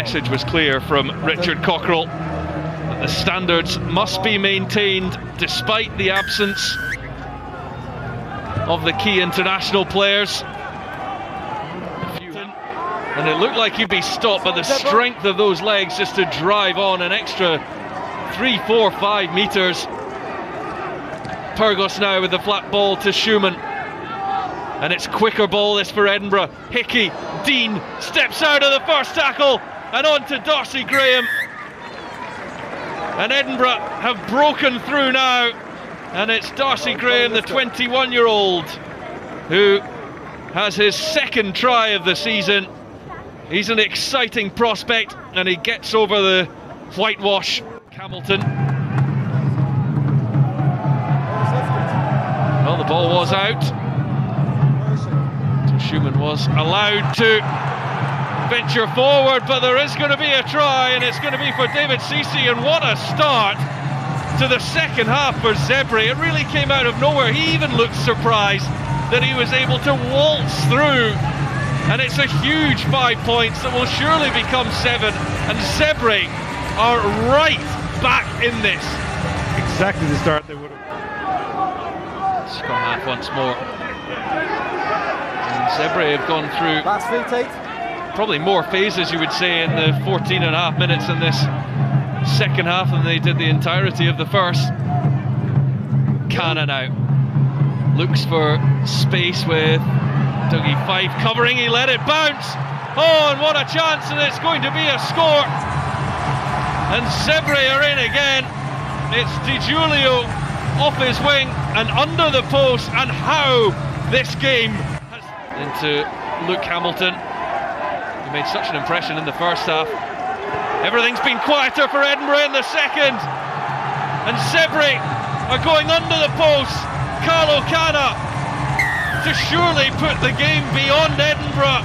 message was clear from Richard Cockerill that the standards must be maintained despite the absence of the key international players. And it looked like he'd be stopped, but the strength of those legs just to drive on an extra three, four, five metres. Pyrgos now with the flat ball to Schoeman. And it's quicker ball this for Edinburgh. Hickey, Dean steps out of the first tackle and on to Darcy Graham. And Edinburgh have broken through now. And it's Darcy Graham, the 21 year old, who has his second try of the season. He's an exciting prospect and he gets over the whitewash. Hamilton. Well, the ball was out. Schoeman was allowed to venture forward, but there is going to be a try, and it's going to be for David Sisi. And what a start to the second half for Zebre. It really came out of nowhere. He even looked surprised that he was able to waltz through. And it's a huge five points that will surely become seven. And Zebre are right back in this. Exactly the start they would have. Scrum half once more. Zebre have gone through probably more phases, you would say, in the 14 and a half minutes in this second half than they did the entirety of the first. Canna out. looks for space with Dougie Fife covering. He let it bounce. Oh, and what a chance! And it's going to be a score. And Zebre are in again. It's Di Giulio off his wing and under the post. And how this game into Luke Hamilton, who made such an impression in the first half. Everything's been quieter for Edinburgh in the second. And Zebre are going under the post. Carlo Canna to surely put the game beyond Edinburgh.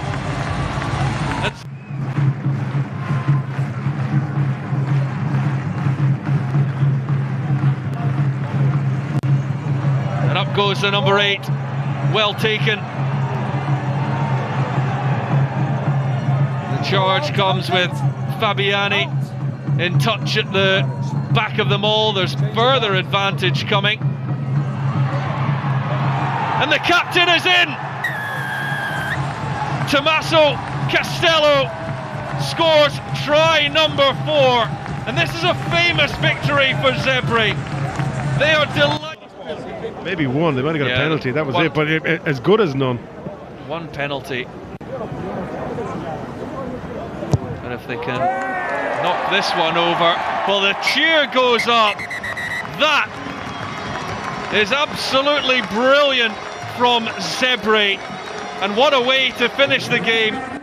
And up goes the number eight. Well taken. Charge comes with Fabiani in touch at the back of the maul. There's further advantage coming. And the captain is in! Tommaso Castello scores try number four. And this is a famous victory for Zebre. They are delighted. Maybe one, they might have got yeah, a penalty, that was one, it, but it, it, as good as none. One penalty and if they can knock this one over, well, the cheer goes up. That is absolutely brilliant from Zebre. And what a way to finish the game.